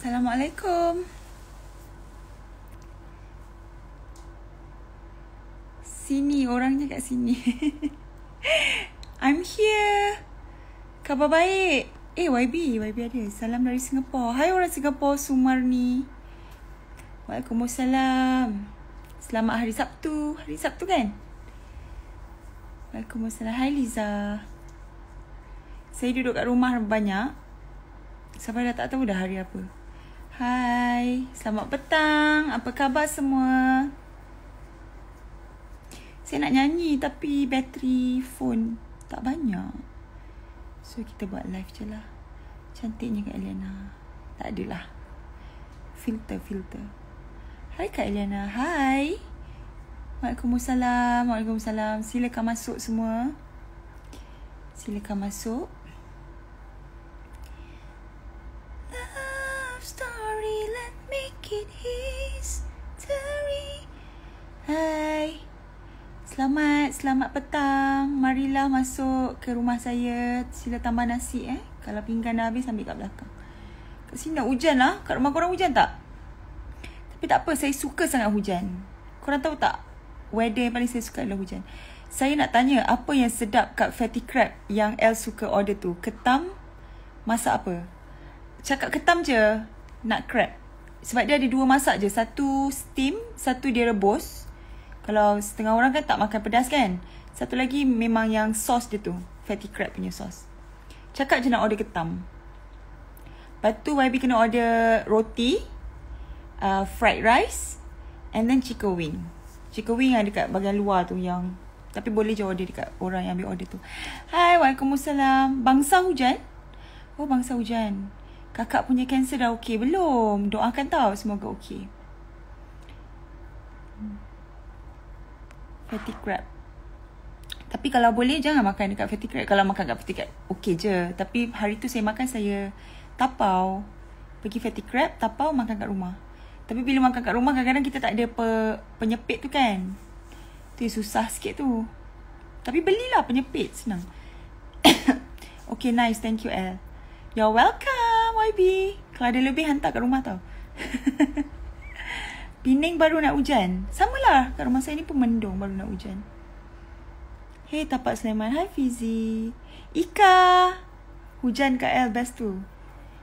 Assalamualaikum. Sini orangnya kat sini. I'm here. Khabar baik. Eh YB, YB ada. Salam dari Singapura. Hai orang Singapura Sumarni. Waalaikumsalam. Selamat hari Sabtu. Hari Sabtu kan? Waalaikumsalam. Hai Liza. Saya duduk kat rumah banyak. Sampai dah tak tahu dah hari apa. Hai, selamat petang. Apa khabar semua? Saya nak nyanyi tapi bateri phone tak banyak. So kita buat live je lah. Cantiknya Kak Eliana. Tak adalah. Filter, filter. Hai Kak Eliana. Hai. Waalaikumsalam. Waalaikumsalam. Silakan masuk semua. Silakan masuk. Selamat, petang. Marilah masuk ke rumah saya. Sila tambah nasi eh. Kalau pinggan dah habis ambil kat belakang. Kat sini nak hujan lah. Kat rumah korang hujan tak? Tapi tak apa, saya suka sangat hujan. Korang tahu tak? Weather yang paling saya suka adalah hujan. Saya nak tanya apa yang sedap kat fatty crab yang El suka order tu? Ketam? Masak apa? Cakap ketam je. Nak crab. Sebab dia ada dua masak je. Satu steam, satu dia rebus. Kalau setengah orang kan tak makan pedas kan. Satu lagi memang yang sos dia tu. Fatty crab punya sos. Cakap je nak order ketam. Lepas tu YB kena order roti. Uh, fried rice. And then chicken wing. Chicken wing yang dekat bahagian luar tu yang. Tapi boleh je order dekat orang yang ambil order tu. Hai, Waalaikumsalam. Bangsa hujan? Oh, bangsa hujan. Kakak punya cancer dah okey belum? Doakan tau semoga okey. Fatty crab. Tapi kalau boleh jangan makan dekat fatty crab. Kalau makan dekat fatty crab okey je. Tapi hari tu saya makan saya tapau. Pergi fatty crab, tapau makan kat rumah. Tapi bila makan kat rumah kadang-kadang kita tak ada pe, penyepit tu kan. Tu susah sikit tu. Tapi belilah penyepit senang. okay nice thank you L. You're welcome YB. Kalau ada lebih hantar kat rumah tau. Pening baru nak hujan. Samalah kat rumah saya ni pun mendung baru nak hujan. Hey tapak Sulaiman. Hai Fizi. Ika. Hujan kat L best tu.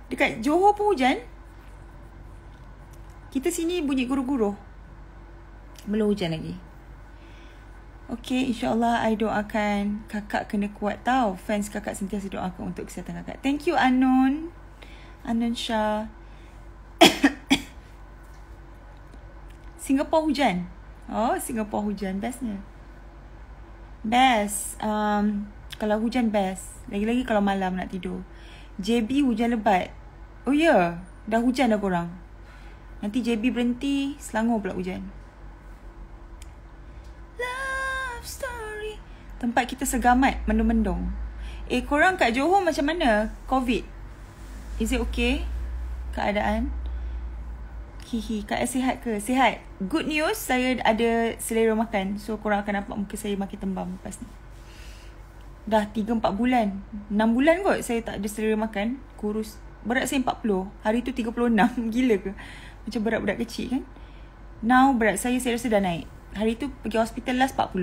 Dekat Johor pun hujan. Kita sini bunyi guru-guru. Belum hujan lagi. Okay, insyaAllah I doakan kakak kena kuat tau. Fans kakak sentiasa doakan untuk kesihatan kakak. Thank you Anon. Anon Shah. Singapore hujan. Oh, Singapore hujan. Bestnya. Best. Um, kalau hujan best. Lagi-lagi kalau malam nak tidur. JB hujan lebat. Oh ya, yeah. dah hujan dah korang. Nanti JB berhenti, Selangor pula hujan. Love story. Tempat kita segamat, mendung-mendung. Eh, korang kat Johor macam mana? COVID? Is it okay? Keadaan? Hihi, Kak sihat ke? Sihat. Good news, saya ada selera makan. So, korang akan nampak muka saya makin tembam lepas ni. Dah 3-4 bulan. 6 bulan kot saya tak ada selera makan. Kurus. Berat saya 40. Hari tu 36. Gila ke? Macam berat budak kecil kan? Now, berat saya saya rasa dah naik. Hari tu pergi hospital last 40.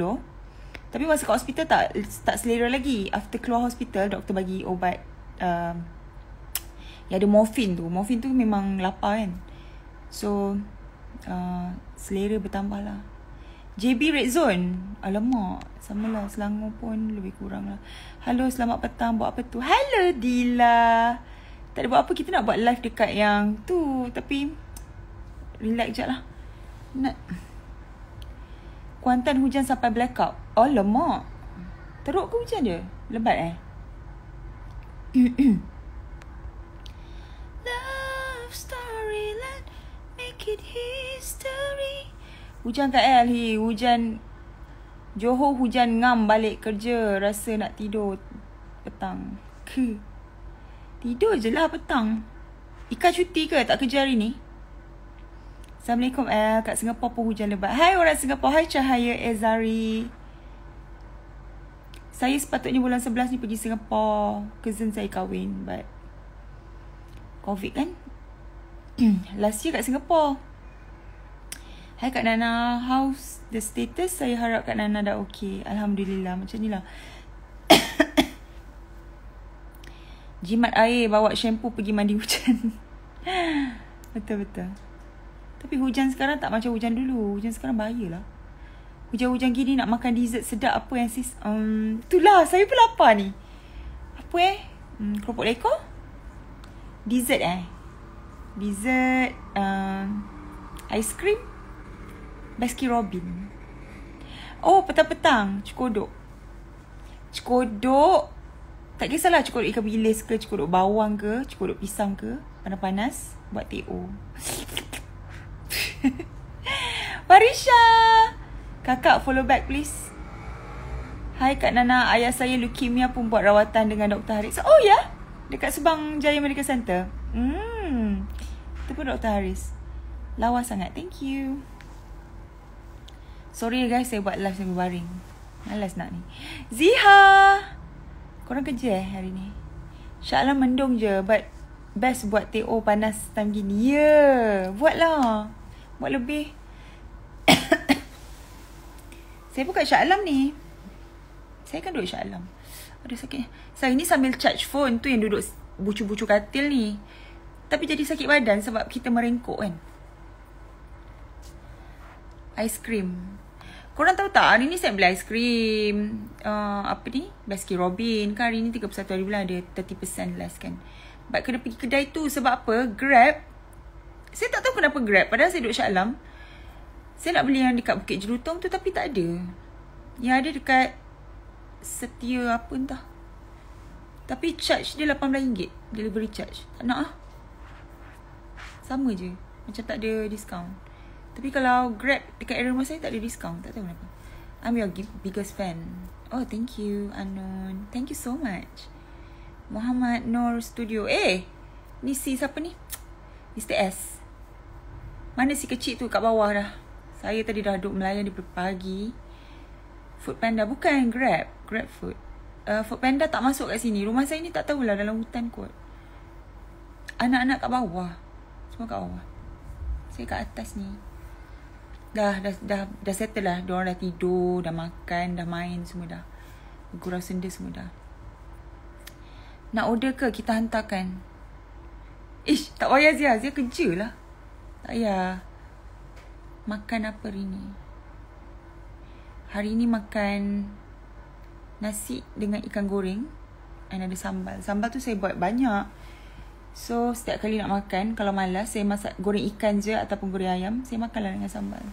Tapi masa kat hospital tak tak selera lagi. After keluar hospital, doktor bagi obat. Um, yang ada morfin tu. Morfin tu memang lapar kan? So uh, Selera bertambah lah JB Red Zone. Alamak Sama lah Selangor pun Lebih kurang lah Halo selamat petang. Buat apa tu? Hello Dila. Tak ada buat apa Kita nak buat live dekat yang Tu. Tapi Relax je lah. Nak. Kuantan hujan sampai blackout. Lemak Teruk ke hujan je Lebat eh it history. Hujan kat L, hi. Hujan Johor hujan ngam balik kerja. Rasa nak tidur petang. Ke. Tidur je lah petang. Ika cuti ke tak kerja hari ni? Assalamualaikum L. Kat Singapura pun hujan lebat. Hai orang Singapura. Hai Cahaya Ezari. Saya sepatutnya bulan 11 ni pergi Singapura. Cousin saya kahwin. But Covid kan? Last year kat Singapore. Hai Kak Nana, how's the status? Saya harap Kak Nana dah okay. Alhamdulillah, macam ni lah. Jimat air, bawa shampoo pergi mandi hujan. Betul-betul. Tapi hujan sekarang tak macam hujan dulu. Hujan sekarang bahaya lah. Hujan-hujan gini nak makan dessert sedap apa yang sis... Um, itulah, saya pun lapar ni. Apa eh? Hmm, keropok leko? Dessert eh? Dessert... Um, ice cream? Baskin Robin. Oh, petang-petang. Cekodok. Cekodok. Tak kisahlah cekodok ikan bilis ke, cekodok bawang ke, cekodok pisang ke. Panas-panas. Buat TO. Farisha. Kakak follow back please. Hai Kak Nana, ayah saya leukemia pun buat rawatan dengan Dr. Haris. Oh ya? Yeah? Dekat Subang Jaya Medical Center. Hmm. Itu pun Dr. Haris. Lawa sangat. Thank you. Sorry guys, saya buat live sambil baring. Malas nak ni. Ziha! Korang kerja eh hari ni? Syaklah mendung je, but best buat TO panas time gini. Ya, yeah, buatlah. Buat lebih. saya buka Syah Alam ni. Saya kan duduk Syah Alam. Aduh sakit. Saya ni sambil charge phone tu yang duduk bucu-bucu katil ni. Tapi jadi sakit badan sebab kita merengkuk kan. Cream. Korang tahu tak hari ni saya beli aiskrim uh, Apa ni? Baskin Robin Kan hari ni 31 hari bulan ada 30% less kan? But kena pergi kedai tu Sebab apa? Grab. Saya tak tahu kenapa Grab. Padahal saya duduk Shah Alam. Saya nak beli yang dekat Bukit Jerutong tu Tapi tak ada. Yang ada dekat Setia apa entah. Tapi charge dia RM18 Delivery charge. Tak nak ah Sama je Macam tak ada discount tapi kalau Grab dekat area rumah saya tak ada discount. Tak tahu kenapa. I'm your biggest fan. Oh, thank you, Anon. Thank you so much. Muhammad Nur Studio. Eh, ni si siapa ni? Mr. S. Mana si kecil tu kat bawah dah? Saya tadi dah duduk melayan di pagi. Food Panda. Bukan Grab. Grab Food. Uh, Food Panda tak masuk kat sini. Rumah saya ni tak tahulah dalam hutan kot. Anak-anak kat bawah. Semua kat bawah. Saya kat atas ni dah dah dah dah settle lah. Diorang dah tidur, dah makan, dah main semua dah. Gurau senda semua dah. Nak order ke kita hantarkan? Ish, tak payah Zia. Zia kerja lah. Tak payah. Makan apa hari ni? Hari ni makan nasi dengan ikan goreng. And ada sambal. Sambal tu saya buat banyak. So, setiap kali nak makan, kalau malas, saya masak goreng ikan je ataupun goreng ayam. Saya makanlah dengan sambal.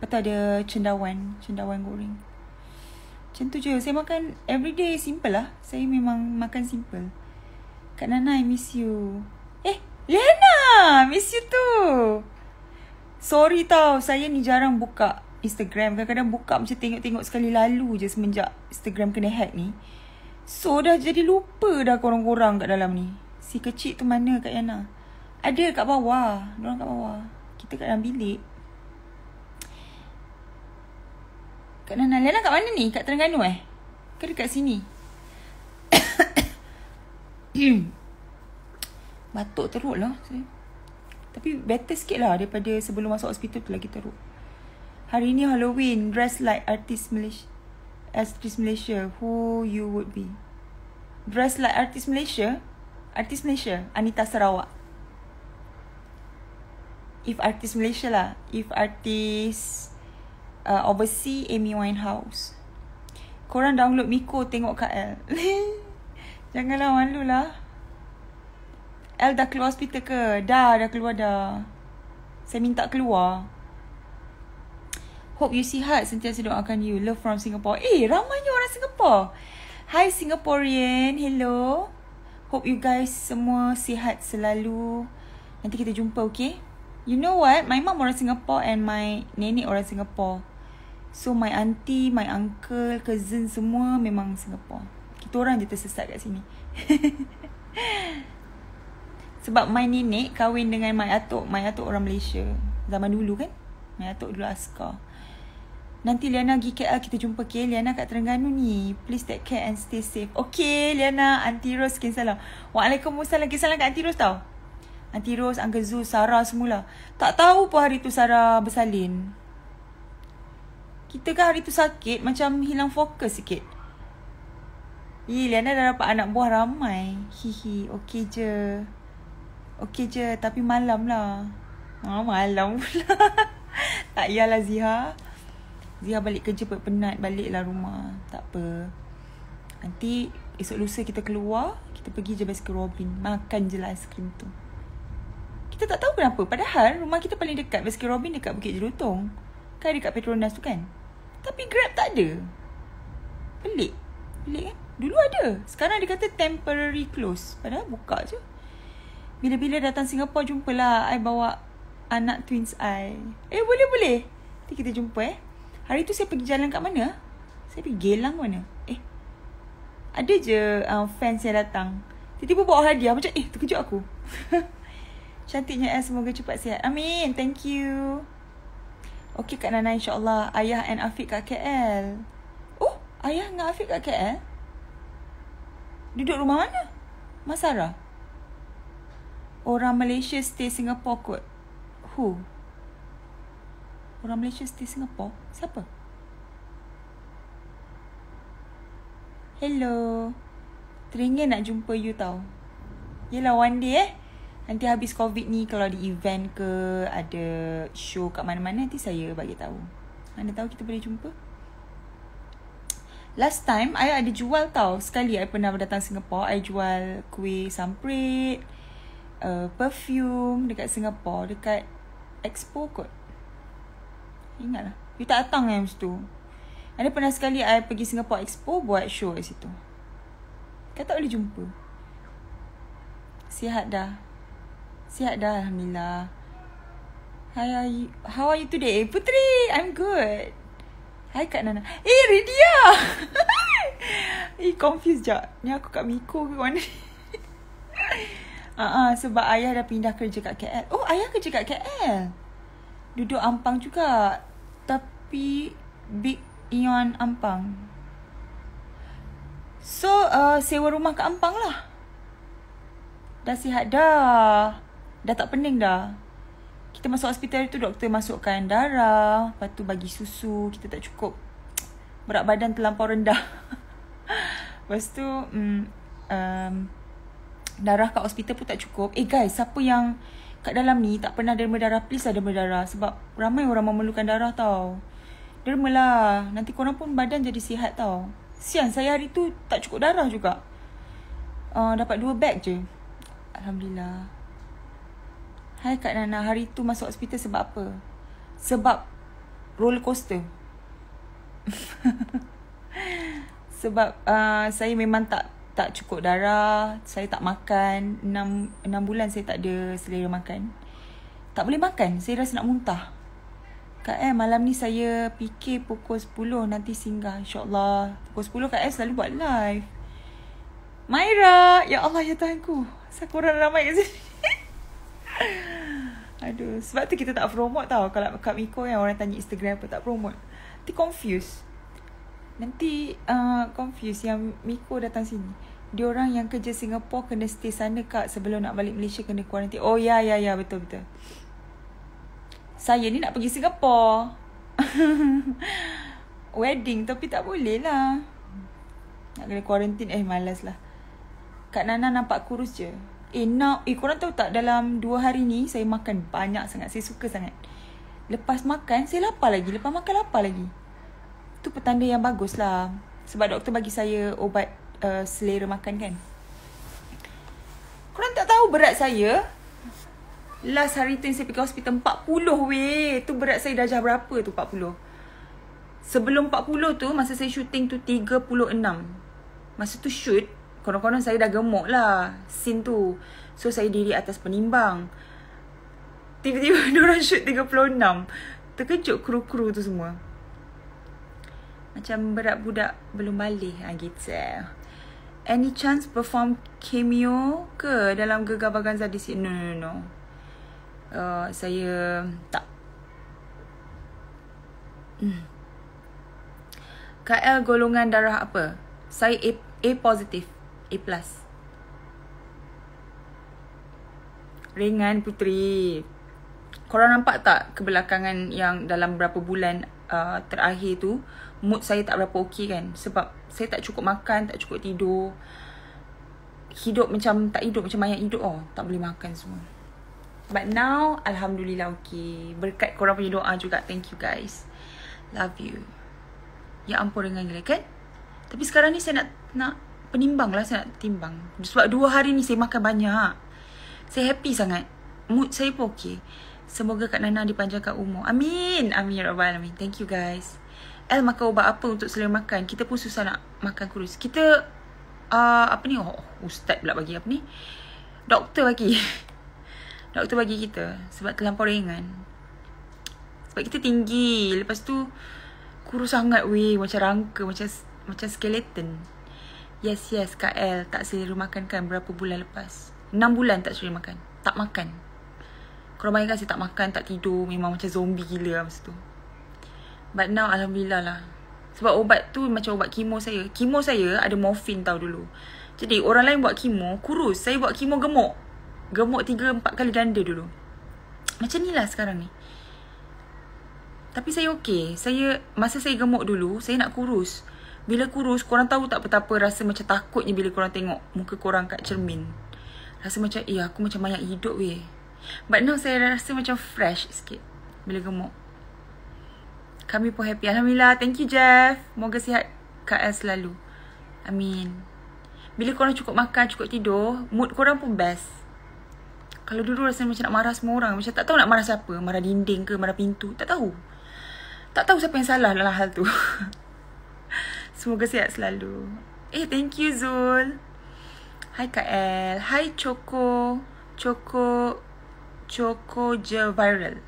Lepas ada cendawan Cendawan goreng. Macam tu je. Saya makan everyday simple lah. Saya memang makan simple. Kak Nana I miss you. Eh Lena Miss you too. Sorry tau Saya ni jarang buka Instagram. Kadang-kadang buka macam tengok-tengok sekali lalu je Semenjak Instagram kena hack ni. So dah jadi lupa dah korang-korang kat dalam ni Si kecil tu mana Kak Yana Ada kat bawah Diorang kat bawah Kita kat dalam bilik Kak Nana, Lena kat mana ni? Kat Terengganu eh? Ke dekat sini? Batuk teruk lah. Tapi better sikit lah daripada sebelum masuk hospital tu lagi teruk. Hari ni Halloween, dress like artist Malaysia. Artist Malaysia, who you would be? Dress like artist Malaysia? Artist Malaysia, Anita Sarawak. If artist Malaysia lah. If artist uh, oversee Amy Winehouse. Korang download Miko tengok Kak L. Janganlah malu lah. L dah keluar hospital ke? Dah, dah keluar dah. Saya minta keluar. Hope you sihat sentiasa doakan you. Love from Singapore. Eh, ramainya orang Singapore. Hi Singaporean. Hello. Hope you guys semua sihat selalu. Nanti kita jumpa, okay? You know what? My mom orang Singapore and my nenek orang Singapore. So my auntie, my uncle, cousin semua memang Singapore. Kita orang je tersesat kat sini. Sebab my nenek kahwin dengan my atuk. My atuk orang Malaysia. Zaman dulu kan. My atuk dulu askar. Nanti Liana pergi KL kita jumpa okay? Liana kat Terengganu ni. Please take care and stay safe. Okay Liana. Auntie Rose sekian salam. Waalaikumsalam. Sekian salam kat Auntie Rose tau. Aunty Rose, Uncle Zul, Sarah semula. Tak tahu pun hari tu Sarah bersalin. Kita kan hari tu sakit macam hilang fokus sikit. Ih, Liana dah dapat anak buah ramai. Hihi, okey je. Okey je, tapi malam lah. Oh, malam pula. tak iyalah Ziha. Ziha balik kerja penat baliklah rumah. Tak apa. Nanti esok lusa kita keluar, kita pergi je Baskin Robin. Makan je lah aiskrim tu. Kita tak tahu kenapa. Padahal rumah kita paling dekat Baskin Robin dekat Bukit Jelutong. Kan dekat Petronas tu kan? Tapi Grab tak ada. Pelik. Pelik kan? Dulu ada. Sekarang dia kata temporary close. Padahal buka je. Bila-bila datang Singapura, jumpalah. I bawa anak twins I. Eh, boleh-boleh. Nanti kita jumpa eh. Hari tu saya pergi jalan kat mana? Saya pergi Gelang mana? Eh, ada je uh, fans yang datang. Tiba-tiba bawa hadiah. Macam, eh, terkejut aku. Cantiknya eh. Semoga cepat sihat. Amin. Thank you. Okey Kak Nana insyaAllah Ayah and Afiq kat KL Oh Ayah dengan Afiq kat KL Duduk rumah mana Masara Orang Malaysia stay Singapore kot Who Orang Malaysia stay Singapore Siapa Hello Teringin nak jumpa you tau Yelah one day eh Nanti habis COVID ni kalau ada event ke ada show kat mana-mana nanti saya bagi tahu. Mana tahu kita boleh jumpa. Last time I ada jual tau. Sekali I pernah datang Singapore, I jual kuih samprit, uh, perfume dekat Singapore, dekat Expo kot. Ingatlah. You tak datang yang situ. Ada pernah sekali I pergi Singapore Expo buat show kat situ. Kata boleh jumpa. Sihat dah. Sihat dah Alhamdulillah Hi, are you, how are you today? Putri, I'm good. Hi Kak Nana. Eh, Ridia! eh, confused je. Ni aku kat Miko ke mana? uh-uh, sebab ayah dah pindah kerja kat KL. Oh, ayah kerja kat KL. Duduk Ampang juga. Tapi, Big Ion Ampang. So, uh, sewa rumah kat Ampang lah. Dah sihat dah. Dah tak pening dah. Kita masuk hospital tu doktor masukkan darah. Lepas tu bagi susu. Kita tak cukup. Berat badan terlampau rendah. Lepas tu um, um, darah kat hospital pun tak cukup. Eh guys, siapa yang kat dalam ni tak pernah derma darah, please lah derma darah. Sebab ramai orang memerlukan darah tau. Derma lah. Nanti korang pun badan jadi sihat tau. Sian, saya hari tu tak cukup darah juga. Uh, dapat dua bag je. Alhamdulillah. Hai Kak Nana, hari tu masuk hospital sebab apa? Sebab roller coaster. sebab uh, saya memang tak tak cukup darah, saya tak makan, 6 6 bulan saya tak ada selera makan. Tak boleh makan, saya rasa nak muntah. Kak eh malam ni saya fikir pukul 10 nanti singgah insya-Allah. Pukul 10 Kak eh selalu buat live. Maira, ya Allah ya Tuhanku. Saya kurang ramai kat sini. Aduh, sebab tu kita tak promote tau. Kalau kat Miko yang orang tanya Instagram apa tak promote. Nanti confuse. Nanti uh, confuse yang Miko datang sini. Dia orang yang kerja Singapore kena stay sana kak sebelum nak balik Malaysia kena kuarantin. Oh ya ya ya betul betul. Saya ni nak pergi Singapore. Wedding tapi tak boleh lah. Nak kena kuarantin eh malas lah. Kak Nana nampak kurus je. Eh nak Eh korang tahu tak Dalam dua hari ni Saya makan banyak sangat Saya suka sangat Lepas makan Saya lapar lagi Lepas makan lapar lagi Itu petanda yang bagus lah. Sebab doktor bagi saya Obat uh, Selera makan kan. Korang tak tahu berat saya? Last hari tu yang saya pergi hospital 40 weh. Tu berat saya darjah berapa tu 40 Sebelum 40 tu Masa saya shooting tu 36 Masa tu shoot Konon-konon saya dah gemuk lah Scene tu. So saya diri atas penimbang. Tiba-tiba diorang shoot 36 Terkejut kru-kru tu semua Macam berat budak belum balik ha, gitu Any chance perform cameo ke dalam Gegar Baganza di sini? No, no, no. Uh, saya tak. Hmm. KL golongan darah apa? Saya A, A positif. A+. Ringan Putri. Korang nampak tak kebelakangan yang dalam berapa bulan uh, terakhir tu mood saya tak berapa okey kan sebab saya tak cukup makan, tak cukup tidur. Hidup macam tak hidup macam mayat hidup oh, tak boleh makan semua. But now alhamdulillah okey. Berkat korang punya doa juga. Thank you guys. Love you. Ya ampun dengan gila kan? Tapi sekarang ni saya nak nak penimbang lah saya nak timbang. Sebab dua hari ni saya makan banyak. Saya happy sangat. Mood saya pun okey. Semoga Kak Nana dipanjangkan umur. Amin. Amin ya rabbal alamin. Thank you guys. El makan ubat apa untuk selain makan? Kita pun susah nak makan kurus. Kita uh, apa ni? Oh, ustaz pula bagi apa ni? Doktor bagi. Doktor bagi kita sebab terlampau ringan. Sebab kita tinggi. Lepas tu kurus sangat weh macam rangka macam macam skeleton. Yes, yes, Kak L tak selera makan kan berapa bulan lepas? 6 bulan tak selera makan. Tak makan. Korang bayangkan saya tak makan, tak tidur. Memang macam zombie gila lah masa tu. But now, Alhamdulillah lah. Sebab ubat tu macam ubat kemo saya. Kemo saya ada morfin tau dulu. Jadi, orang lain buat kemo, kurus. Saya buat kemo gemuk. Gemuk 3-4 kali ganda dulu. Macam ni lah sekarang ni. Tapi saya okey. Saya, masa saya gemuk dulu, saya nak kurus. Bila kurus, korang tahu tak betapa rasa macam takutnya bila korang tengok muka korang kat cermin. Rasa macam, eh aku macam banyak hidup weh. But now saya rasa macam fresh sikit bila gemuk. Kami pun happy. Alhamdulillah. Thank you Jeff. Moga sihat KL selalu. Amin. Bila korang cukup makan, cukup tidur, mood korang pun best. Kalau dulu rasa macam nak marah semua orang. Macam tak tahu nak marah siapa. Marah dinding ke, marah pintu. Tak tahu. Tak tahu siapa yang salah dalam hal tu. Semoga sihat selalu. Eh, thank you Zul. Hai El. Hai Choco. Choco. Choco je viral.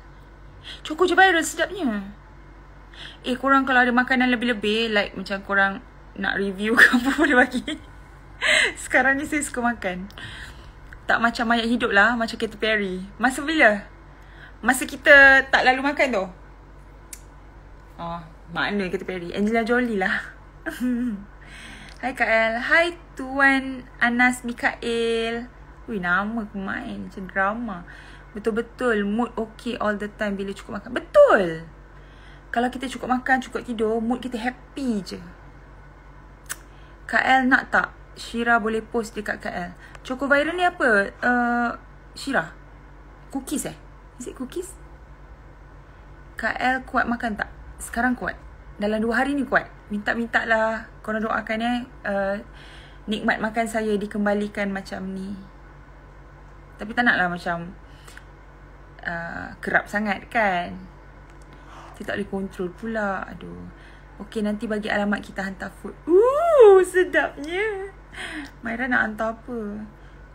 Choco je viral sedapnya. Eh, korang kalau ada makanan lebih-lebih, like macam korang nak review ke apa boleh bagi. Sekarang ni saya suka makan. Tak macam mayat hidup lah, macam Katy Perry. Masa bila? Masa kita tak lalu makan tu? Oh, mana Katy Perry? Angela Jolie lah. Hai Kak El. Hai Tuan Anas Mikael. Ui, nama main macam drama. Betul-betul mood okay all the time bila cukup makan. Betul! Kalau kita cukup makan, cukup tidur, mood kita happy je. El nak tak? Shira boleh post dekat El. Choco viral ni apa? Uh, Shira? Cookies eh? Is it cookies? El kuat makan tak? Sekarang kuat dalam dua hari ni kuat. Minta-minta lah korang doakan eh. Uh, nikmat makan saya dikembalikan macam ni. Tapi tak nak lah macam uh, kerap sangat kan. Kita tak boleh kontrol pula. Aduh. Okey nanti bagi alamat kita hantar food. Ooh sedapnya. Maira nak hantar apa?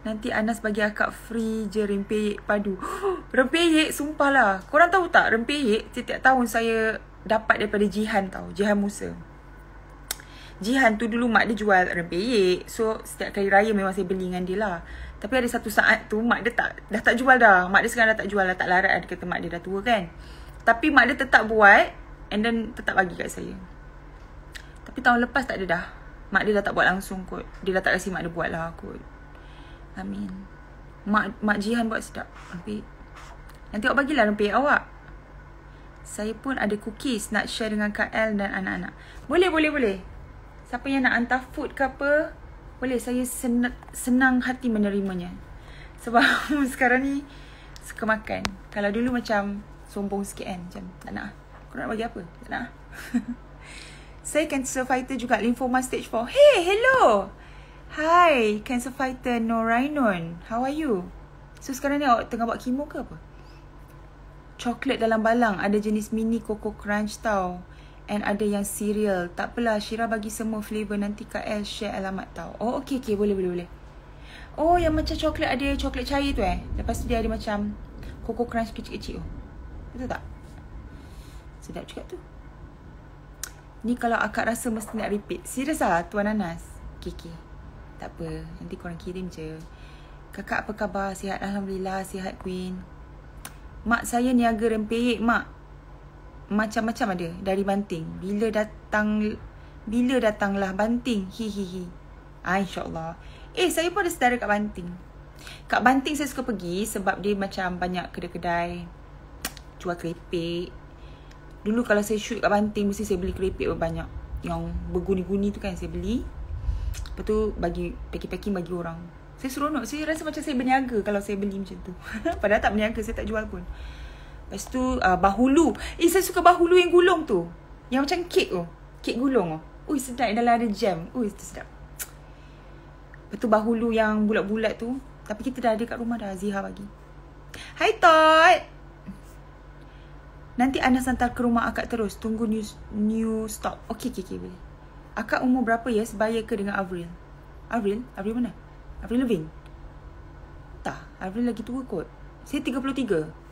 Nanti Anas bagi akak free je rempeyek padu. rempeyek sumpah lah. Korang tahu tak rempeyek setiap tahun saya dapat daripada Jihan tau. Jihan Musa. Jihan tu dulu mak dia jual rempeyek. So setiap kali raya memang saya beli dengan dia lah. Tapi ada satu saat tu mak dia tak dah tak jual dah. Mak dia sekarang dah tak jual dah. Tak larat ada kata mak dia dah tua kan. Tapi mak dia tetap buat. And then tetap bagi kat saya. Tapi tahun lepas tak ada dah. Mak dia dah tak buat langsung kot. Dia dah tak kasi mak dia buat lah kot. Amin. Mak mak Jihan buat sedap. Rempeyek. Nanti awak bagilah rempeyek awak. Saya pun ada cookies nak share dengan Kak L dan anak-anak. Boleh, boleh, boleh. Siapa yang nak hantar food ke apa, boleh. Saya sen- senang hati menerimanya. Sebab sekarang ni suka makan. Kalau dulu macam sombong sikit kan. Macam tak nak. Kau nak bagi apa? Tak nak. Saya cancer fighter juga. Lymphoma stage 4. Hey, hello. Hi, cancer fighter Norainon. How are you? So sekarang ni awak tengah buat kemo ke apa? coklat dalam balang ada jenis mini coco crunch tau and ada yang cereal tak apalah Shira bagi semua flavor. Nanti Kak El share alamat tau. Oh okey okey boleh boleh boleh. Oh yang macam coklat ada coklat cair tu eh. Lepas tu dia ada macam coco crunch kecil-kecil. Tu betul tak? Sedap juga tu. Ni kalau akak rasa mesti nak repeat. Serius lah Tuan Anas. Okey okey tak apa. Nanti korang kirim je. Kakak apa khabar? Sihat? Alhamdulillah. Sihat Queen. Mak saya niaga rempeyek mak. Macam-macam ada dari banting. Bila datang bila datanglah banting. Hi hi hi. Ah, insya-Allah. Eh, saya pun ada saudara kat banting. Kat Banting saya suka pergi sebab dia macam banyak kedai-kedai jual keripik. Dulu kalau saya shoot kat Banting mesti saya beli keripik banyak. Yang berguni-guni tu kan saya beli. Lepas tu bagi packing-packing bagi orang. Saya seronok. Saya rasa macam saya berniaga kalau saya beli macam tu. Padahal tak berniaga. Saya tak jual pun. Lepas tu uh, bahulu. Eh saya suka bahulu yang gulung tu. Yang macam kek tu. Kek gulung tu. Ui sedap. Dalam ada jam. Ui itu sedap. Lepas tu bahulu yang bulat-bulat tu. Tapi kita dah ada kat rumah dah. Ziha bagi. Hai Tot. Nanti Anas hantar ke rumah akak terus. Tunggu new, new stock. Okey, okey, okey. Boleh. Akak umur berapa ya sebaya ke dengan Avril? Avril? Avril mana? Avril Lavigne? Tak, Avril lagi tua kot. Saya 33.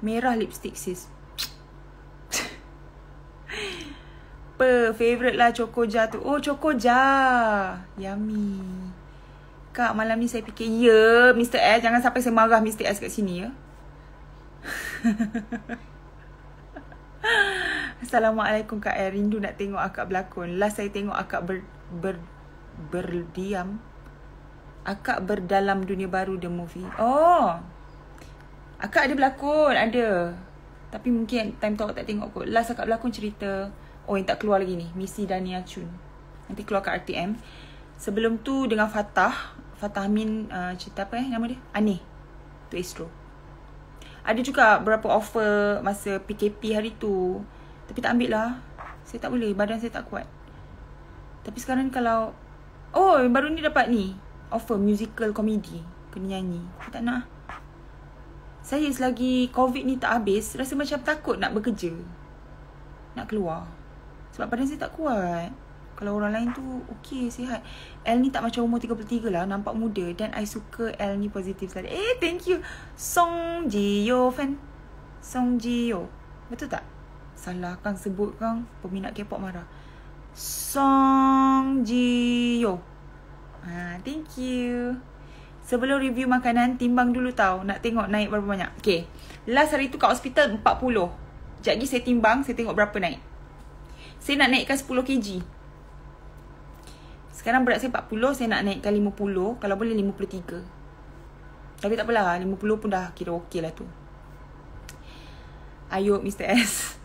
Merah lipstick sis. Apa favourite lah Chocoja tu? Oh, Chocoja. Yummy. Kak, malam ni saya fikir, ya, Mr. S. Jangan sampai saya marah Mr. S kat sini, ya. Assalamualaikum Kak Air. Rindu nak tengok akak berlakon. Last saya tengok akak ber, ber, berdiam. Akak berdalam dunia baru the movie. Oh. Akak ada berlakon. Ada. Tapi mungkin time tu tak tengok kot. Last akak berlakon cerita. Oh yang tak keluar lagi ni. Missy Dania Chun. Nanti keluar kat RTM. Sebelum tu dengan Fatah. Fatah Amin uh, cerita apa eh nama dia? Aneh. Tu Astro. Ada juga berapa offer masa PKP hari tu. Tapi tak ambil lah. Saya tak boleh. Badan saya tak kuat. Tapi sekarang kalau Oh baru ni dapat ni Offer musical comedy Kena nyanyi Aku tak nak Saya selagi covid ni tak habis Rasa macam takut nak bekerja. Nak keluar. Sebab badan saya tak kuat. Kalau orang lain tu Okay sihat. L ni tak macam umur 33 lah Nampak muda. Dan I suka L ni positif sekali. Eh thank you. Song Ji Yo fan. Song Ji Yo. Betul tak? Salah kan sebut kan Peminat K-pop marah. Song Ji Yo. Ha, thank you. Sebelum review makanan, timbang dulu tau. Nak tengok naik berapa banyak. Okay. Last hari tu kat hospital 40. Sekejap lagi saya timbang, saya tengok berapa naik. Saya nak naikkan 10 kg. Sekarang berat saya 40, saya nak naikkan 50. Kalau boleh 53. Tapi tak apalah, 50 pun dah kira okey lah tu. Ayo Mr. S.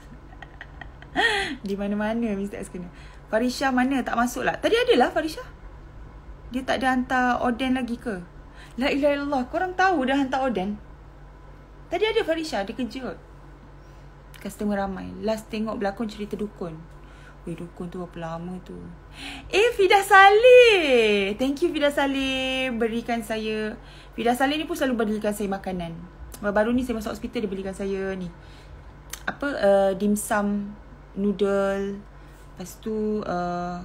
Di mana-mana Mr. S kena. Farisha mana tak masuk lah. Tadi ada lah Farisha. Dia tak ada hantar Oden lagi ke? La ilaha illallah. Korang tahu dah hantar Oden? Tadi ada Farisha. Dia kejut. Customer ramai. Last tengok berlakon cerita dukun. Weh dukun tu berapa lama tu. Eh Fida Salih. Thank you Fida Salih. Berikan saya. Fida Salih ni pun selalu berikan saya makanan. Baru ni saya masuk hospital dia belikan saya ni. Apa? Uh, dimsum noodle Lepas tu uh,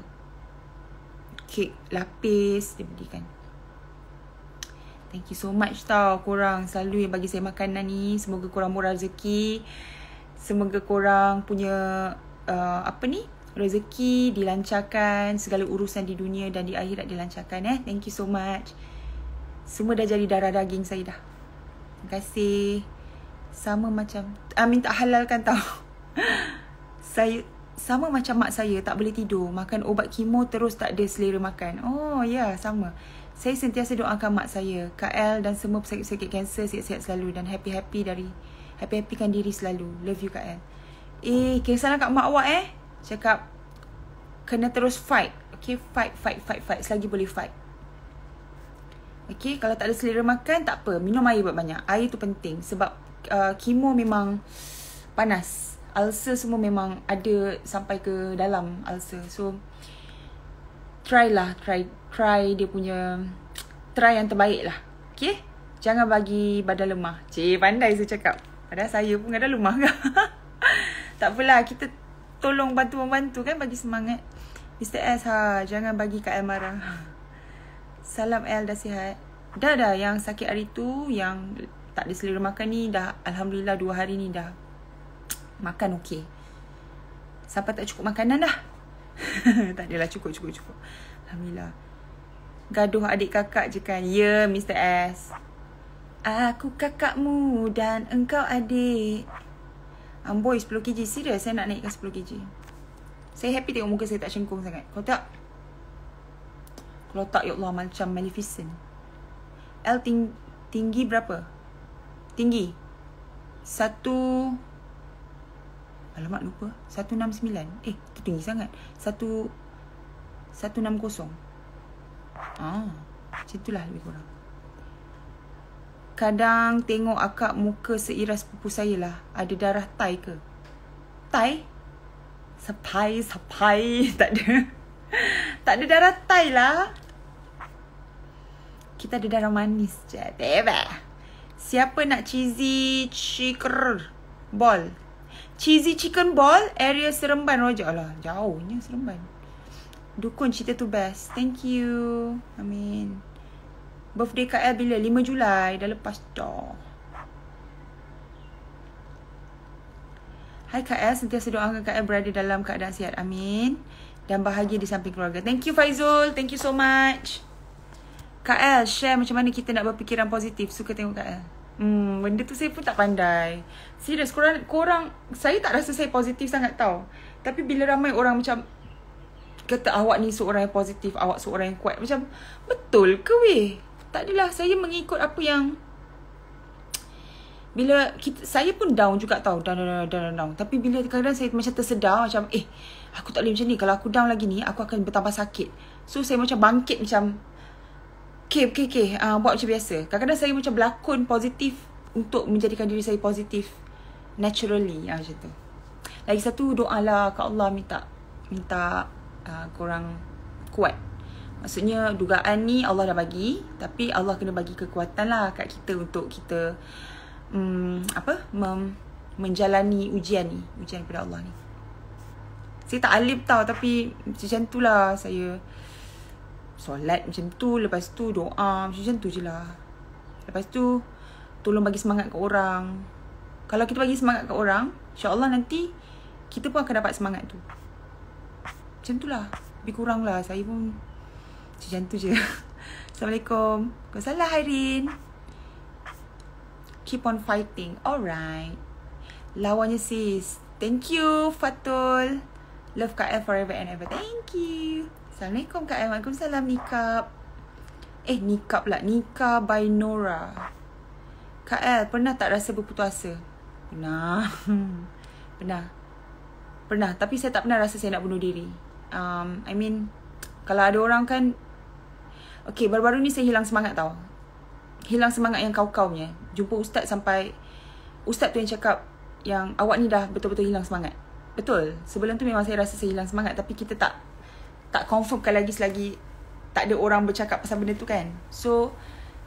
Kek lapis Dia belikan Thank you so much tau. Korang selalu yang bagi saya makanan ni. Semoga korang murah rezeki. Semoga korang punya uh, Apa ni? Rezeki dilancarkan. Segala urusan di dunia dan di akhirat dilancarkan eh. Thank you so much. Semua dah jadi darah daging saya dah. Terima kasih. Sama macam Amin tak halalkan tau. Saya sama macam mak saya tak boleh tidur. Makan ubat kemo terus tak ada selera makan. Oh ya yeah, sama saya sentiasa doakan mak saya Kak L dan semua pesakit-pesakit kanser sihat-sihat selalu dan happy-happy dari happy-happykan diri selalu love you Kak L eh kisah kat mak awak eh cakap kena terus fight okay fight fight fight fight selagi boleh fight Okay, kalau tak ada selera makan, tak apa. Minum air banyak. Air tu penting. Sebab uh, kemo memang panas ulcer semua memang ada sampai ke dalam ulcer. So try lah, try try dia punya try yang terbaik lah. Okay? Jangan bagi badan lemah. Cik, pandai saya cakap. Padahal saya pun ada lemah ke. tak apalah, kita tolong bantu-membantu kan bagi semangat. Mr. S ha, jangan bagi Kak El marah. Salam El dah sihat. Dah dah yang sakit hari tu, yang tak ada selera makan ni, dah Alhamdulillah dua hari ni dah makan okey. Sampai tak cukup makanan dah. tak adalah cukup cukup cukup. Alhamdulillah. Gaduh adik kakak je kan. Ya, Mr. S. Aku kakakmu dan engkau adik. Amboi 10 kg. Serius saya nak naikkan 10 kg. Saya happy tengok muka saya tak cengkung sangat. Kau tak? Kalau tak, ya Allah macam Maleficent. L ting- tinggi berapa? Tinggi. Satu... Alamak lupa. 169. Eh, tu tinggi sangat. Satu... 160. Ah, macam itulah lebih kurang. Kadang tengok akak muka seiras pupu saya lah. Ada darah Thai ke? Thai? Sapai, sapai. Tak ada. tak ada darah Thai lah. Kita ada darah manis je. Bebe. Siapa nak cheesy chicken ball? Cheesy chicken ball area Seremban Roger. Alah, jauhnya Seremban. Dukun cerita tu best. Thank you. Amin. Birthday KL bila? 5 Julai. Dah lepas dah. Hai KL, sentiasa doakan KL berada dalam keadaan sihat. Amin. Dan bahagia di samping keluarga. Thank you Faizul. Thank you so much. KL, share macam mana kita nak berfikiran positif. Suka tengok KL. Hmm, benda tu saya pun tak pandai. Serius, korang, korang, saya tak rasa saya positif sangat tau. Tapi bila ramai orang macam, kata awak ni seorang yang positif, awak seorang yang kuat. Macam, betul ke weh? Tak adalah, saya mengikut apa yang bila kita, saya pun down juga tau down, down, down, down, down. Tapi bila kadang-kadang saya macam tersedar Macam eh aku tak boleh macam ni. Kalau aku down lagi ni aku akan bertambah sakit. So saya macam bangkit macam Okay okay okay. Uh, Buat macam biasa. Kadang-kadang saya macam berlakon positif Untuk menjadikan diri saya positif Naturally. Uh, Macam tu. Lagi satu doa lah. Kat Allah minta Minta uh, korang kuat. Maksudnya dugaan ni Allah dah bagi Tapi Allah kena bagi kekuatan lah Kat kita untuk kita um, apa mem, menjalani ujian ni ujian daripada Allah ni. Saya tak alim tau tapi macam tu lah saya solat macam tu lepas tu doa macam tu je lah. Lepas tu tolong bagi semangat ke orang. Kalau kita bagi semangat ke orang insyaAllah nanti kita pun akan dapat semangat tu macam tu lah lebih kurang lah saya pun macam tu je Assalamualaikum Waalaikumsalam Hairin keep on fighting. Alright. Lawannya sis. Thank you Fatul. Love KL forever and ever. Thank you. Assalamualaikum KL. Waalaikumsalam Nikab. Eh Nikab lah. Nika by Nora. KL pernah tak rasa berputus asa? Pernah. pernah. Pernah. Tapi saya tak pernah rasa saya nak bunuh diri. Um, I mean, kalau ada orang kan... Okay, baru-baru ni saya hilang semangat tau hilang semangat yang kau-kau punya. Jumpa ustaz sampai ustaz tu yang cakap yang awak ni dah betul-betul hilang semangat. Betul. Sebelum tu memang saya rasa saya hilang semangat tapi kita tak tak confirmkan lagi selagi tak ada orang bercakap pasal benda tu kan. So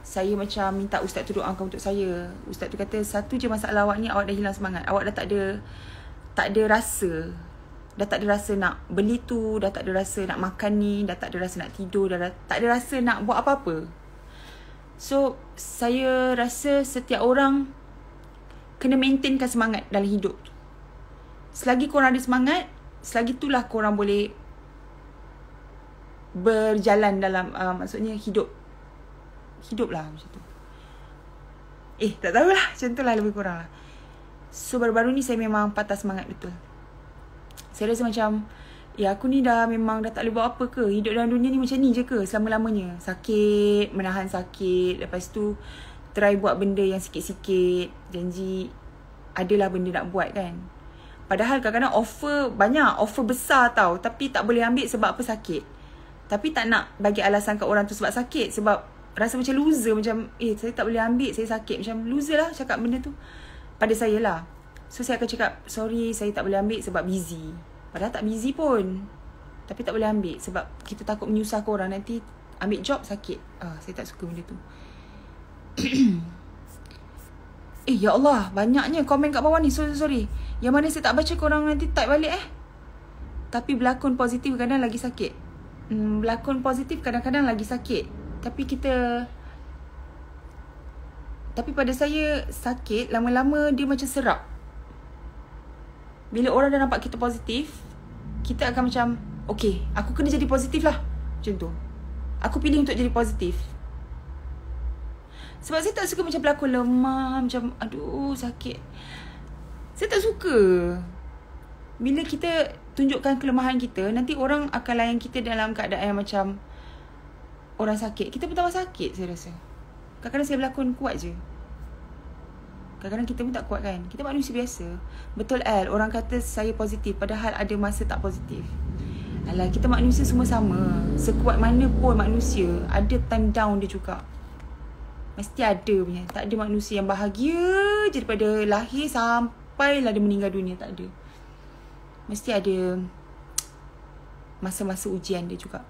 saya macam minta ustaz tu doakan untuk saya. Ustaz tu kata satu je masalah awak ni awak dah hilang semangat. Awak dah tak ada tak ada rasa. Dah tak ada rasa nak beli tu, dah tak ada rasa nak makan ni, dah tak ada rasa nak tidur, dah, tak ada rasa nak buat apa-apa. So saya rasa setiap orang kena maintainkan semangat dalam hidup. Selagi korang ada semangat, selagi itulah korang boleh berjalan dalam uh, maksudnya hidup. Hiduplah macam tu. Eh, tak tahulah. Macam tu lah lebih kurang lah. So, baru-baru ni saya memang patah semangat betul. Saya rasa macam, Ya aku ni dah memang dah tak boleh buat apa ke? Hidup dalam dunia ni macam ni je ke Selama-lamanya? Sakit Menahan sakit. Lepas tu Try buat benda yang sikit-sikit. Janji Adalah benda nak buat kan? Padahal kadang-kadang offer Banyak Offer besar tau. Tapi tak boleh ambil sebab apa? Sakit. Tapi tak nak bagi alasan kat orang tu sebab sakit. Sebab Rasa macam loser Macam Eh saya tak boleh ambil Saya sakit. Macam loser lah cakap benda tu. Pada saya lah So saya akan cakap Sorry saya tak boleh ambil sebab busy Padahal tak busy pun. Tapi tak boleh ambil sebab kita takut menyusahkan orang nanti ambil job sakit. Ah, saya tak suka benda tu. eh ya Allah, banyaknya komen kat bawah ni. Sorry sorry. Yang mana saya tak baca korang nanti type balik eh. Tapi berlakon positif kadang lagi sakit. Hmm, berlakon positif kadang-kadang lagi sakit. Tapi kita tapi pada saya sakit lama-lama dia macam serap. Bila orang dah nampak kita positif Kita akan macam Okay Aku kena jadi positif lah. Macam tu. Aku pilih untuk jadi positif. Sebab saya tak suka macam berlakon lemah Macam Aduh sakit. Saya tak suka. Bila kita Tunjukkan kelemahan kita Nanti orang akan layan kita dalam keadaan yang macam Orang sakit. Kita pun sakit saya rasa. Kadang-kadang saya berlakon kuat je. Kadang-kadang kita pun tak kuat kan. Kita manusia biasa. Betul Al, orang kata saya positif padahal ada masa tak positif. Alah, kita manusia semua sama. Sekuat mana pun manusia, ada time down dia juga. Mesti ada punya. Tak ada manusia yang bahagia je daripada lahir sampailah dia meninggal dunia. Tak ada. Mesti ada masa-masa ujian dia juga.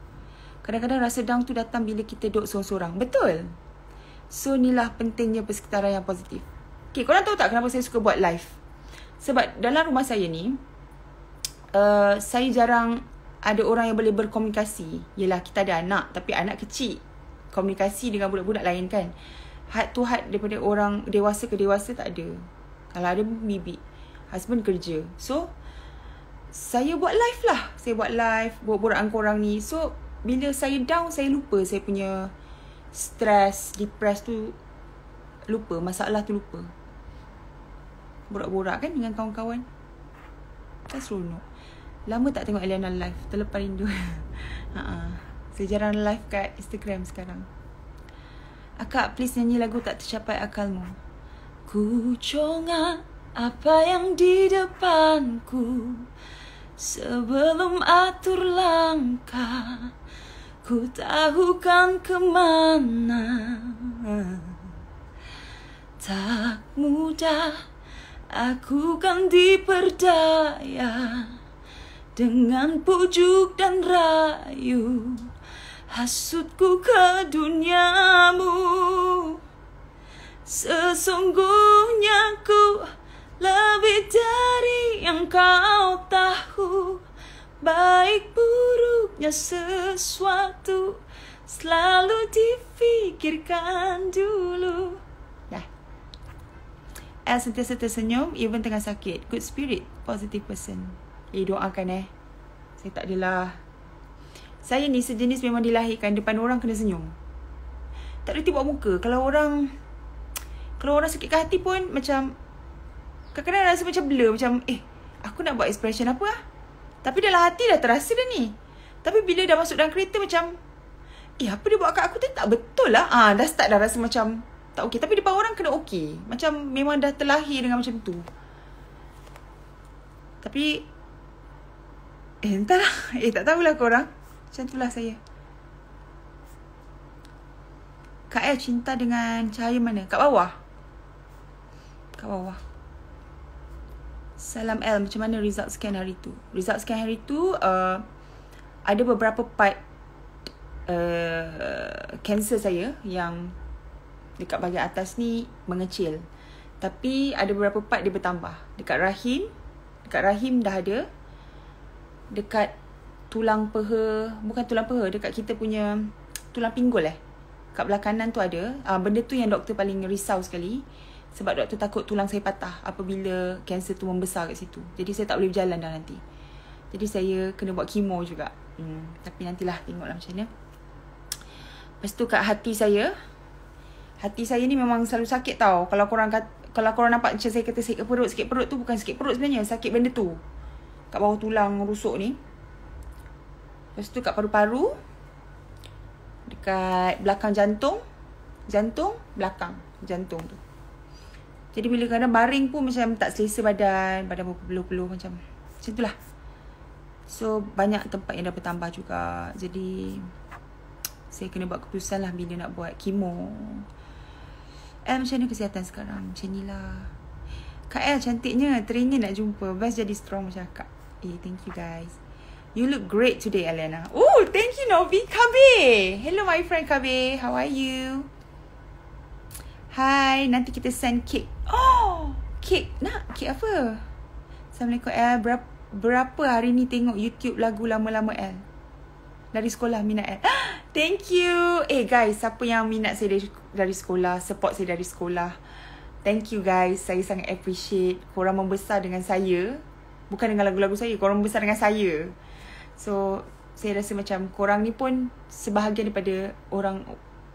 Kadang-kadang rasa down tu datang bila kita duduk seorang-seorang. Betul. So, inilah pentingnya persekitaran yang positif. Okay, korang tahu tak kenapa saya suka buat live? Sebab dalam rumah saya ni, uh, saya jarang ada orang yang boleh berkomunikasi. Yelah kita ada anak tapi anak kecil. Komunikasi dengan budak-budak lain kan. Had tu had daripada orang dewasa ke dewasa tak ada. Kalau ada bibi. Husband kerja. So saya buat live lah. Saya buat live. Buat borak dengan korang ni. So bila saya down saya lupa saya punya stress, depress tu lupa. Masalah tu lupa. Borak-borak kan dengan kawan-kawan. Kan seronok. Lama tak tengok Eliana live Terlepas rindu uh-uh. Saya jarang live kat Instagram sekarang Akak please nyanyi lagu tak tercapai akalmu Ku conga apa yang di depanku Sebelum atur langkah Ku tahu kan kemana Tak mudah Aku kan diperdaya dengan pujuk dan rayu. Hasutku ke duniamu. Sesungguhnya ku lebih dari yang kau tahu. Baik buruknya sesuatu Selalu difikirkan dulu El sentiasa tersenyum even tengah sakit. Good spirit, positive person. Eh doakan eh. Saya tak adalah. Saya ni sejenis memang dilahirkan Depan orang kena senyum. Tak ada tiba muka. Kalau orang Kalau orang sakit hati pun Macam Kadang-kadang rasa macam blur Macam eh Aku nak buat expression apa lah Tapi dalam hati dah terasa dah ni. Tapi bila dah masuk dalam kereta macam Eh apa dia buat kat aku tu? Tak betul lah. Ah, Dah start dah rasa macam Tak okey Tapi depan orang kena okey. Macam memang dah terlahir dengan macam tu. Tapi Eh entahlah Eh tak tahulah korang. Macam itulah saya. Kak El cinta dengan cahaya mana? Kat bawah? Kat bawah. Salam El Macam mana result scan hari tu? Result scan hari tu uh, Ada beberapa part uh, Cancer saya Yang Dekat bahagian atas ni Mengecil. Tapi ada beberapa part dia bertambah. Dekat rahim Dekat rahim dah ada. Dekat tulang peha bukan tulang peha dekat kita punya tulang pinggul eh. Kat belah kanan tu ada. Uh, benda tu yang doktor paling risau sekali. Sebab doktor takut tulang saya patah apabila kanser tu membesar kat situ. Jadi saya tak boleh berjalan dah nanti. Jadi saya kena buat kemo juga. Hmm, tapi nantilah tengoklah macam mana. Lepas tu kat hati saya hati saya ni memang selalu sakit tau kalau korang kat, kalau korang nampak macam saya kata sakit perut sakit perut tu bukan sakit perut sebenarnya sakit benda tu kat bawah tulang rusuk ni. Lepas tu kat paru-paru. Dekat belakang jantung. Jantung, belakang jantung tu. Jadi bila kadang baring pun macam tak selesa badan. Badan berpeluh-peluh macam. Macam itulah. So banyak tempat yang dah bertambah juga. Jadi saya kena buat keputusan lah bila nak buat kemo. Eh macam mana kesihatan sekarang? Macam ni lah. Kak El cantiknya. Teringin nak jumpa. Best jadi strong macam kak. Eh, thank you guys. You look great today, Elena. Oh, thank you, Novi. Kabe. Hello, my friend Kabe. How are you? Hi, nanti kita send cake. Oh, cake. Nak cake apa? Assalamualaikum, El. Berapa, berapa hari ni tengok YouTube lagu lama-lama, El? Dari sekolah, minat, El. Thank you. Eh, guys, siapa yang minat saya dari, dari sekolah, support saya dari sekolah. Thank you, guys. Saya sangat appreciate. Korang membesar dengan saya. Bukan dengan lagu-lagu saya. Korang besar dengan saya. So saya rasa macam korang ni pun sebahagian daripada orang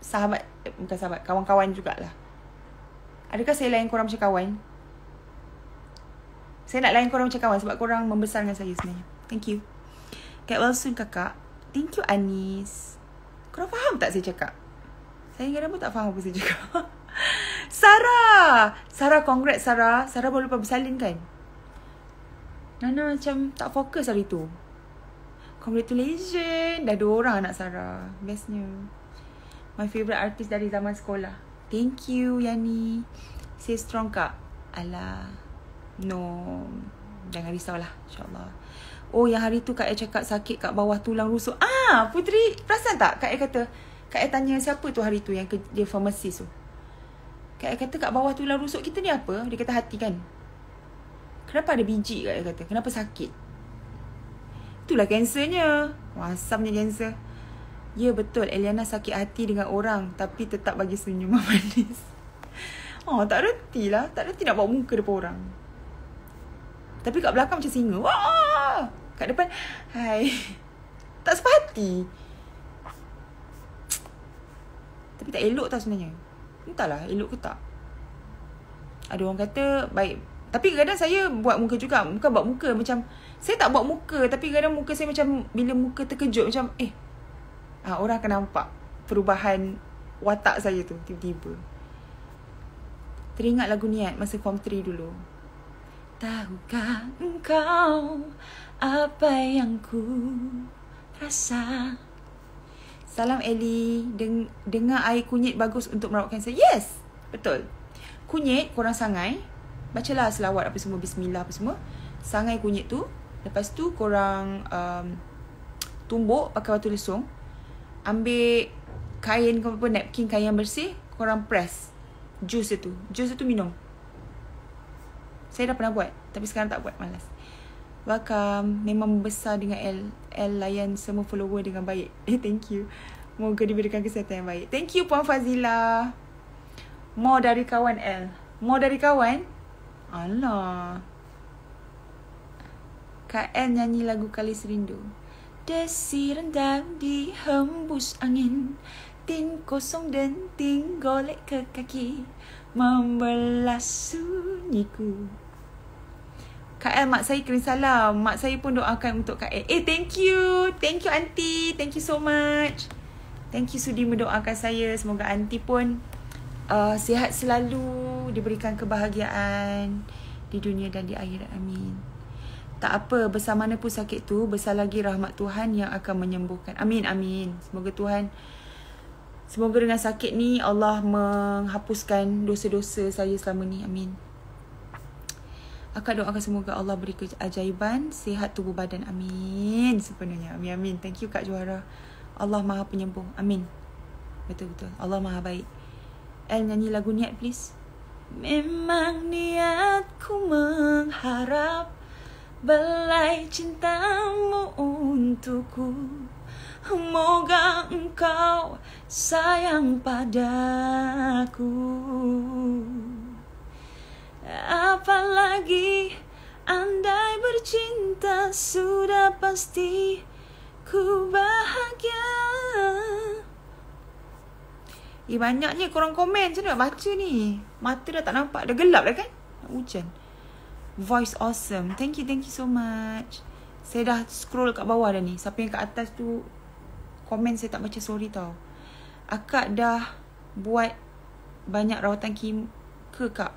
sahabat eh, bukan sahabat kawan-kawan jugalah. Adakah saya lain korang macam kawan? Saya nak lain korang macam kawan sebab korang membesar dengan saya sebenarnya. Thank you. Get well soon kakak thank you Anis korang faham tak saya cakap Saya kadang pun tak faham apa saya cakap. Sarah! Sarah, congrats Sarah. Sarah baru lepas bersalin kan? Nana macam tak fokus hari tu. Congratulations. Dah dua orang anak Sarah. Bestnya. My favourite artist dari zaman sekolah. Thank you, Yani. Stay strong, Kak. Alah. No. Jangan risaulah. InsyaAllah. Oh, yang hari tu Kak Air cakap sakit kat bawah tulang rusuk. Ah, Putri. Perasan tak? Kak Air kata. Kak Air tanya siapa tu hari tu yang ke, dia farmasis tu. Kak Air kata kat bawah tulang rusuk kita ni apa? Dia kata hati kan? Kenapa ada biji Kak Air kata? Kenapa sakit? Itulah kansernya. Wasamnya kanser. Ya betul Eliana sakit hati dengan orang tapi tetap bagi senyuman manis. Oh tak reti lah. Tak reti nak bawa muka depan orang. Tapi kat belakang macam singa. Wah! Kat depan, hai. Tak sepati. Tapi tak elok tak sebenarnya. Entahlah elok ke tak. Ada orang kata baik. Tapi kadang saya buat muka juga. Bukan buat muka macam saya tak buat muka tapi kadang muka saya macam bila muka terkejut macam eh ha, orang akan nampak perubahan watak saya tu tiba-tiba. Teringat lagu Niat masa form 3 dulu. Tahukah engkau apa yang ku rasa? Salam Ellie. Deng- dengar air kunyit bagus untuk merawat kanser. Yes! Betul. Kunyit korang sangai. Bacalah selawat apa semua. Bismillah apa semua. Sangai kunyit tu. Lepas tu korang um, tumbuk pakai batu lesung. Ambil kain ke apa napkin kain yang bersih, korang press jus itu. Jus itu minum. Saya dah pernah buat tapi sekarang tak buat malas. Welcome. Memang besar dengan L. L layan semua follower dengan baik. Eh, thank you. Moga diberikan kesihatan yang baik. Thank you Puan Fazila. More dari kawan L. More dari kawan? Alah. Kak N nyanyi lagu Kali Serindu. Desi rendam di hembus angin. Tin kosong dan tin golek ke kaki. Membelah sunyiku. Kak El, mak saya kirim salam. Mak saya pun doakan untuk Kak El. Eh, thank you. Thank you, Aunty. Thank you so much. Thank you sudi mendoakan saya. Semoga Aunty pun uh, sihat selalu. Diberikan kebahagiaan di dunia dan di akhirat. Amin. Tak apa, besar mana pun sakit tu, besar lagi rahmat Tuhan yang akan menyembuhkan. Amin, amin. Semoga Tuhan, semoga dengan sakit ni Allah menghapuskan dosa-dosa saya selama ni. Amin. Akak doakan semoga Allah beri keajaiban, sihat tubuh badan. Amin. Sepenuhnya. Amin, amin. Thank you Kak Juara. Allah maha penyembuh. Amin. Betul-betul. Allah maha baik. El nyanyi lagu niat please. Memang niatku mengharap Belai cintamu untukku Moga engkau sayang padaku Apalagi andai bercinta sudah pasti ku bahagia Eh banyaknya korang komen Macam nak baca ni Mata dah tak nampak Dah gelap dah kan hujan Voice awesome. Thank you, thank you so much. Saya dah scroll kat bawah dah ni. Siapa yang kat atas tu komen saya tak baca sorry tau. Akak dah buat banyak rawatan kim ke kak?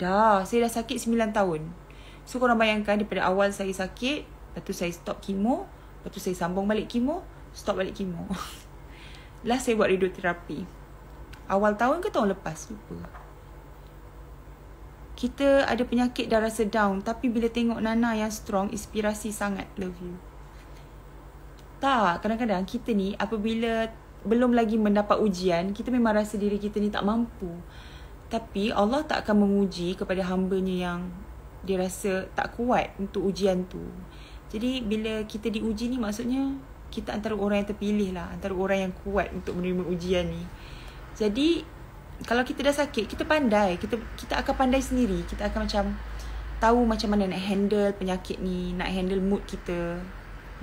Dah, saya dah sakit 9 tahun. So korang bayangkan daripada awal saya sakit, lepas tu saya stop kemo, lepas tu saya sambung balik kemo, stop balik kemo. Last saya buat radioterapi. Awal tahun ke tahun lepas? Lupa kita ada penyakit dah rasa down tapi bila tengok Nana yang strong inspirasi sangat love you tak kadang-kadang kita ni apabila belum lagi mendapat ujian kita memang rasa diri kita ni tak mampu tapi Allah tak akan menguji kepada hambanya yang dia rasa tak kuat untuk ujian tu. Jadi bila kita diuji ni maksudnya kita antara orang yang terpilih lah antara orang yang kuat untuk menerima ujian ni. Jadi kalau kita dah sakit kita pandai. Kita kita akan pandai sendiri. Kita akan macam tahu macam mana nak handle penyakit ni nak handle mood kita.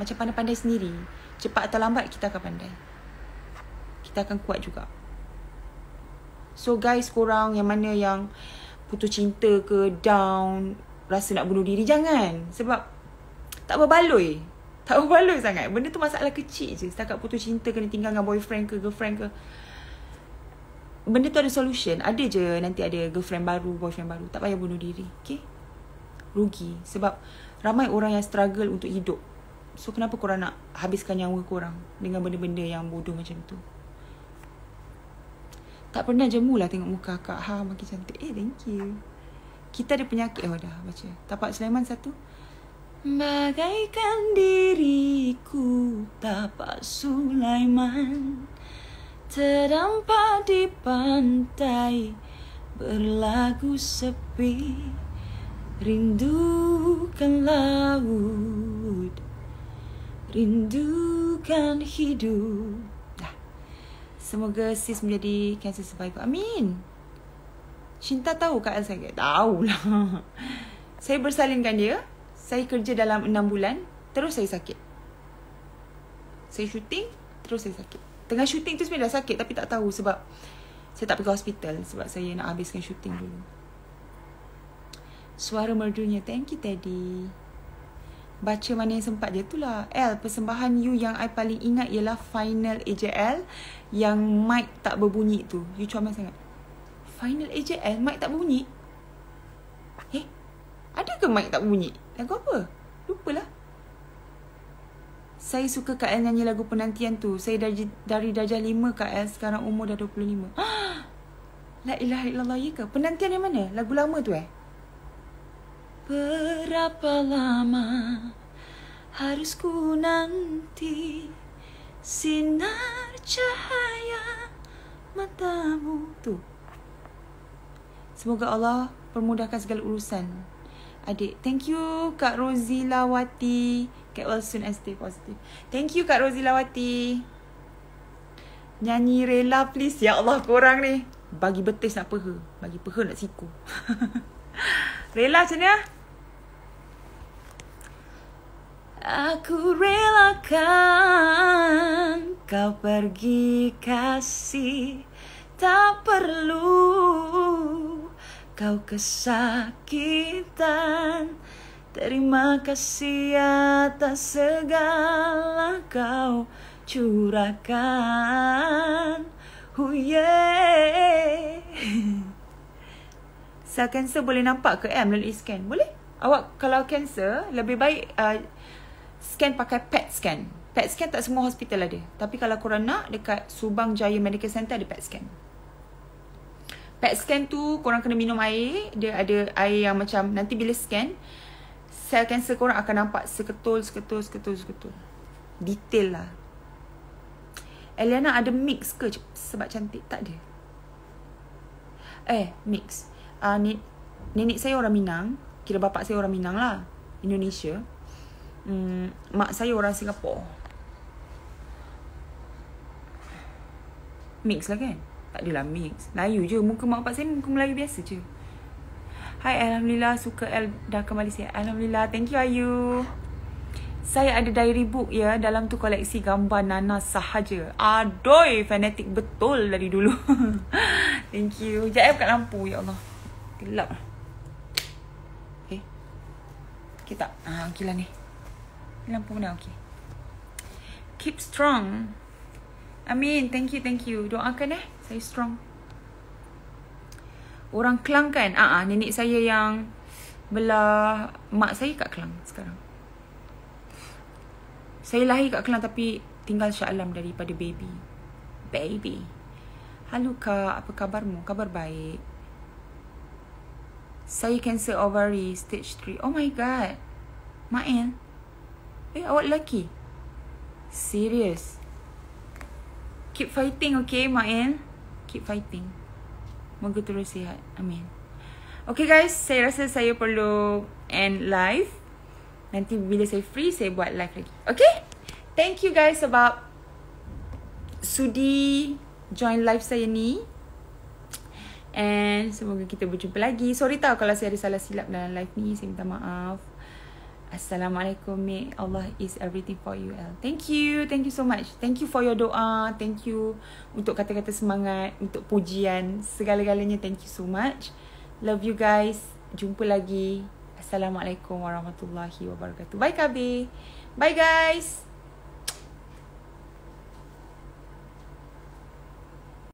Macam pandai-pandai sendiri. Cepat atau lambat kita akan pandai. Kita akan kuat juga so guys korang yang mana yang putus cinta ke down rasa nak bunuh diri jangan sebab tak berbaloi tak berbaloi sangat benda tu masalah kecil je setakat putus cinta kena tinggal dengan boyfriend ke girlfriend ke benda tu ada solution. Ada je nanti ada girlfriend baru, boyfriend baru. Tak payah bunuh diri. Okay? Rugi. Sebab ramai orang yang struggle untuk hidup. So kenapa korang nak habiskan nyawa korang dengan benda-benda yang bodoh macam tu? Tak pernah jemu lah tengok muka akak. Ha, makin cantik. Eh, thank you. Kita ada penyakit. Oh, dah baca. Tapak Sulaiman satu. Bagaikan diriku tapak Sulaiman Terdampak di pantai Berlagu sepi Rindukan laut Rindukan hidup Semoga sis menjadi cancer survivor. Amin. Cinta tahu Kak Elsa Tahu lah. Saya bersalinkan dia. Saya kerja dalam 6 bulan. Terus saya sakit. Saya syuting terus saya sakit. Tengah syuting tu sebenarnya dah sakit tapi tak tahu sebab saya tak pergi hospital sebab saya nak habiskan syuting dulu. Suara merdunya. Thank you Teddy baca mana yang sempat je itulah L persembahan you yang I paling ingat ialah final AJL yang mic tak berbunyi tu you comel sangat final AJL mic tak berbunyi eh ada ke mic tak berbunyi Lagu apa? Lupalah. Saya suka KL nyanyi lagu penantian tu. Saya dari, dari darjah 5 KL sekarang umur dah 25. La ilaha illallah ya ke? Penantian yang mana? Lagu lama tu eh? Berapa lama harus ku nanti sinar cahaya matamu tu. Semoga Allah permudahkan segala urusan adik. Thank you Kak Rozila Wati. Get well soon and stay positive. Thank you Kak Rozila Wati. Nyanyi rela please. Ya Allah korang ni. Bagi betis nak peha. Bagi peha nak siku. rela macam ni lah. Aku relakan kau pergi kasih tak perlu kau kesakitan Terima kasih atas segala kau curahkan Oh yeah Sel cancer boleh nampak ke eh melalui scan? Boleh? Awak kalau cancer lebih baik uh, scan pakai PET scan. PET scan tak semua hospital ada. Tapi kalau korang nak dekat Subang Jaya Medical Center ada PET scan. PET scan tu korang kena minum air. Dia ada air yang macam nanti bila scan sel kanser korang akan nampak seketul, seketul, seketul, seketul. Detail lah. Eliana ada mix ke sebab cantik? Tak ada. Eh, mix. Uh, ni, nenek saya orang Minang. Kira bapak saya orang Minang lah. Indonesia. Hmm, mak saya orang Singapura. Mix lah kan? Tak adalah mix. Melayu je. Muka mak bapak saya muka Melayu biasa je. Hai, Alhamdulillah. Suka El dah kembali sihat. Alhamdulillah. Thank you, Ayu. Saya ada diary book ya. Dalam tu koleksi gambar Nana sahaja. Aduh, fanatik betul dari dulu. Thank you. Sekejap eh, buka lampu. Ya Allah. Gelap. Okay. Okay tak? Ah, okay lah ni. Lampu mana? Okay. Keep strong. Amin. Thank you, thank you. Doakan eh. Saya strong. Orang Kelang kan? Ah, uh-uh, nenek saya yang belah mak saya kat Kelang sekarang. Saya lahir kat Kelang tapi tinggal Shah Alam daripada baby. Baby. Halo kak, apa kabarmu? Kabar baik. Saya cancer ovary stage 3. Oh my god. Main. Eh, awak lelaki? Serious? keep fighting okay Mael keep fighting. Moga terus sihat. Amin. Okay guys saya rasa saya perlu end live. Nanti bila saya free saya buat live lagi. Okay? Thank you guys sebab sudi join live saya ni. And semoga kita berjumpa lagi. Sorry tau kalau saya ada salah silap dalam live ni. Saya minta maaf Assalamualaikum. May Allah is everything for you. El. Thank you. Thank you so much. Thank you for your doa. Thank you untuk kata-kata semangat, untuk pujian. Segala-galanya thank you so much. Love you guys. Jumpa lagi. Assalamualaikum warahmatullahi wabarakatuh. Bye KB. Bye guys.